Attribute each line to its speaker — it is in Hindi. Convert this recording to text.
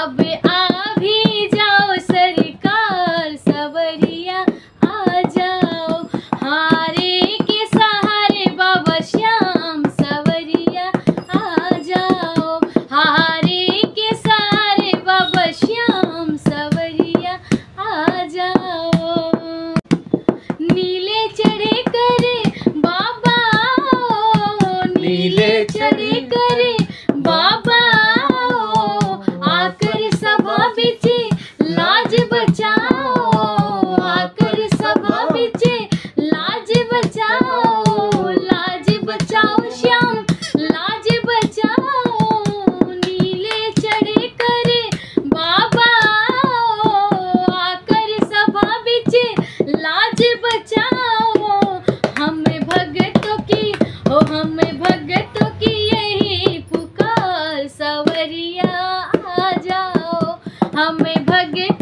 Speaker 1: अब आ भी जाओ सरकार सवरिया आ जाओ। हारे के सहारे बाबा श्याम सवरिया आ जाओ। हारे के सहारे बाबा श्याम सवरिया आ जाओ। नीले चढ़े करे बाबा नीले चढ़े करे बचाओ आकर सभा श्याम, लाज बचाओ, नीले चढ़े करे बाबा, आकर सभा बचाओ। हमें भगतों की यही पुकार आ जाओ। हमें भगत